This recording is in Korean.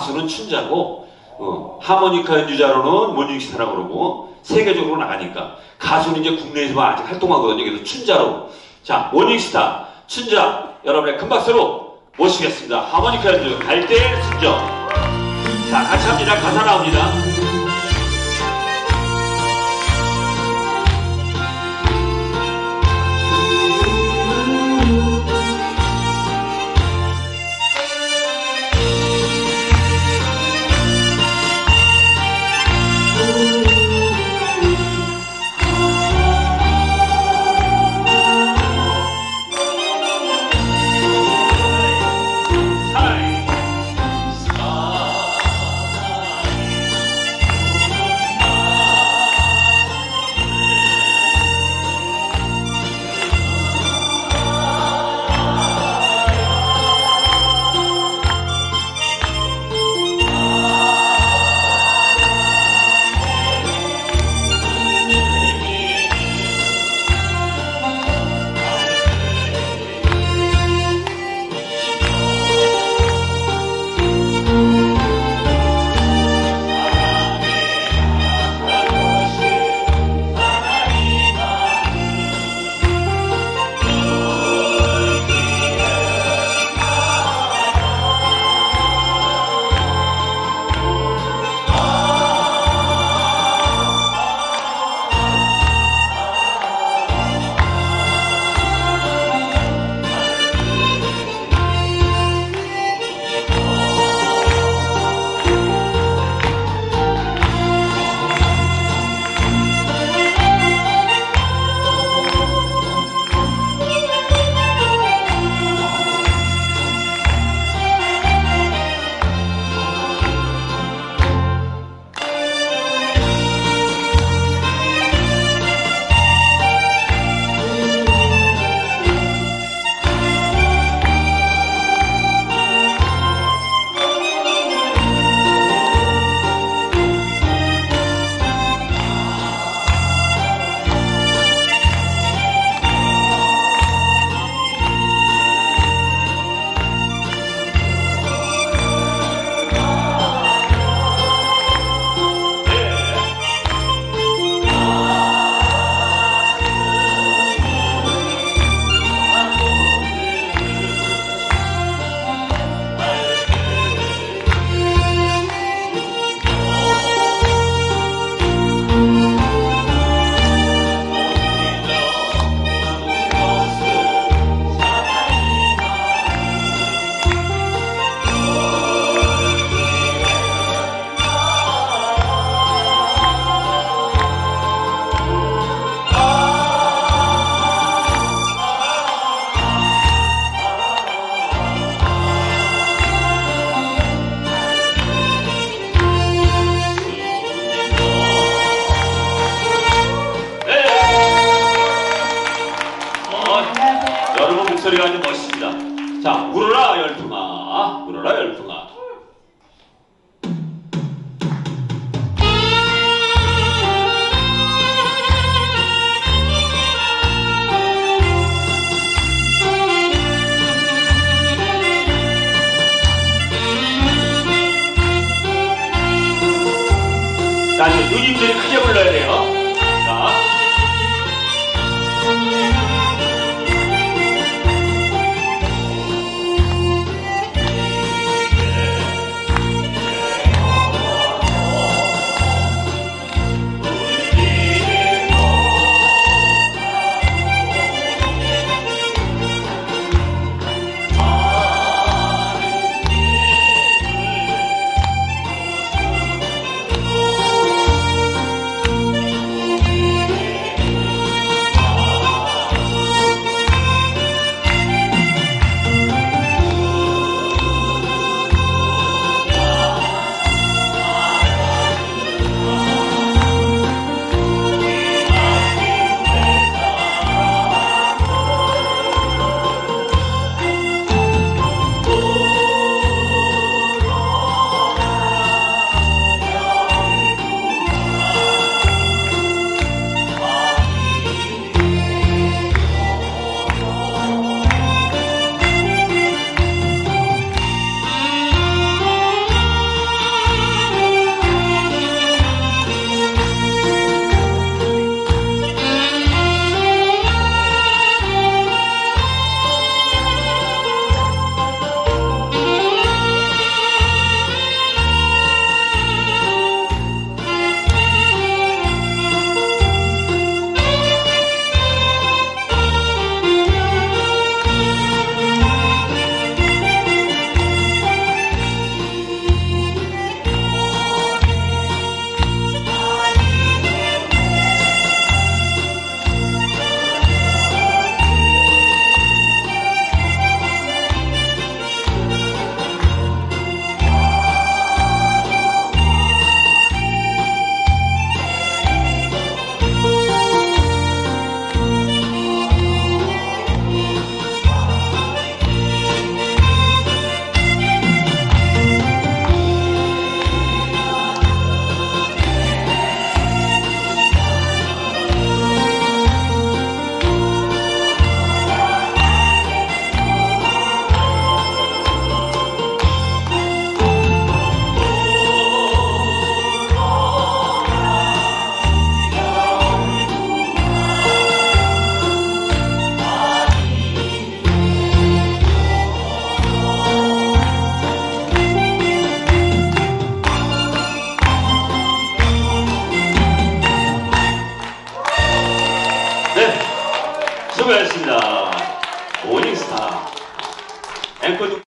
가수는 춘자고 어, 하모니카 연주자로는 모닝스타라고 그러고 세계적으로 나가니까 가수는 이제 국내에서만 아직 활동하거든요. 그래서 춘자로 자 모닝스타 춘자 여러분의 큰 박수로 모시겠습니다. 하모니카 연주 갈대의 순정 자 같이 합니다. 가사 나옵니다. 소리가 아주 멋있습니다. 자, 울어라 열풍아, 울어라 열풍아. 자, 이제 누님들이 크게 불러야 돼요.